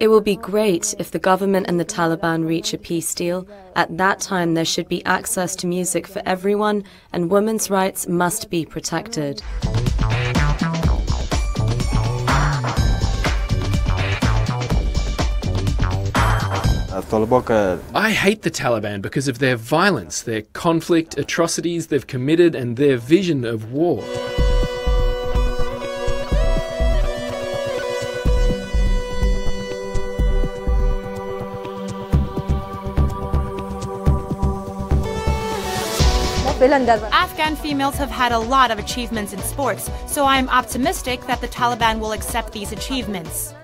It will be great if the government and the Taliban reach a peace deal. At that time, there should be access to music for everyone, and women's rights must be protected. Uh, I hate the Taliban because of their violence, their conflict, atrocities they've committed, and their vision of war. Afghan females have had a lot of achievements in sports, so I am optimistic that the Taliban will accept these achievements.